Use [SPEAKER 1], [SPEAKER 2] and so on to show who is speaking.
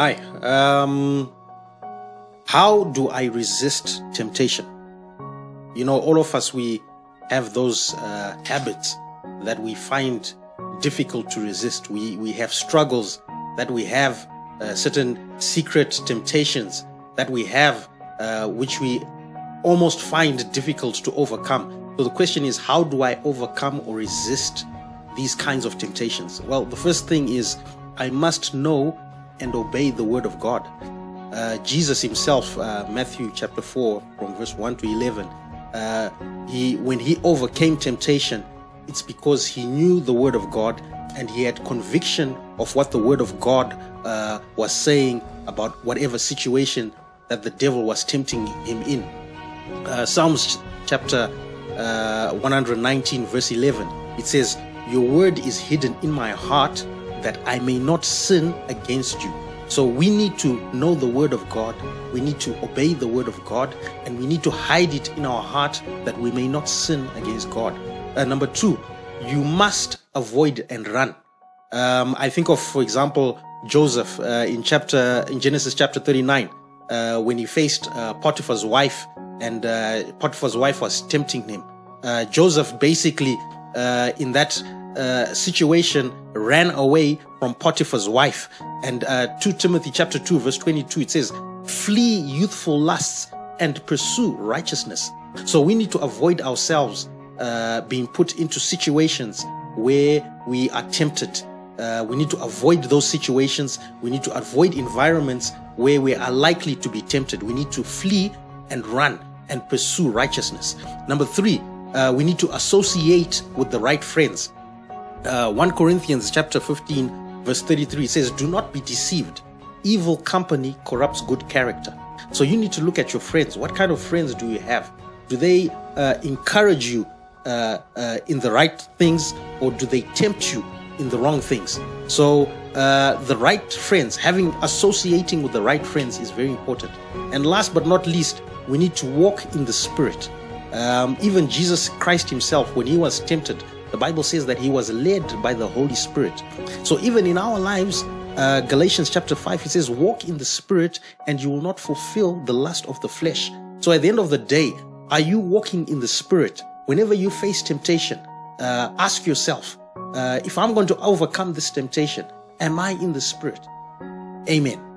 [SPEAKER 1] Hi. Um, how do I resist temptation? You know, all of us, we have those uh, habits that we find difficult to resist. We, we have struggles that we have, uh, certain secret temptations that we have, uh, which we almost find difficult to overcome. So the question is, how do I overcome or resist these kinds of temptations? Well, the first thing is I must know and obey the word of God. Uh, Jesus himself, uh, Matthew chapter 4, from verse 1 to 11, uh, he, when he overcame temptation, it's because he knew the word of God and he had conviction of what the word of God uh, was saying about whatever situation that the devil was tempting him in. Uh, Psalms chapter uh, 119, verse 11, it says, Your word is hidden in my heart that I may not sin against you. So we need to know the word of God, we need to obey the word of God, and we need to hide it in our heart that we may not sin against God. Uh, number two, you must avoid and run. Um, I think of, for example, Joseph uh, in chapter in Genesis chapter 39, uh, when he faced uh, Potiphar's wife, and uh, Potiphar's wife was tempting him. Uh, Joseph basically, in that uh, situation ran away from Potiphar's wife. And uh, 2 Timothy chapter 2 verse 22, it says, flee youthful lusts and pursue righteousness. So we need to avoid ourselves uh, being put into situations where we are tempted. Uh, we need to avoid those situations. We need to avoid environments where we are likely to be tempted. We need to flee and run and pursue righteousness. Number three, uh, we need to associate with the right friends uh, 1 Corinthians chapter 15 verse 33 says, Do not be deceived. Evil company corrupts good character. So you need to look at your friends. What kind of friends do you have? Do they uh, encourage you uh, uh, in the right things or do they tempt you in the wrong things? So uh, the right friends, having associating with the right friends is very important. And last but not least, we need to walk in the spirit. Um, even Jesus Christ himself, when he was tempted, the Bible says that he was led by the Holy Spirit. So even in our lives, uh, Galatians chapter 5, it says, Walk in the Spirit and you will not fulfill the lust of the flesh. So at the end of the day, are you walking in the Spirit? Whenever you face temptation, uh, ask yourself, uh, if I'm going to overcome this temptation, am I in the Spirit? Amen.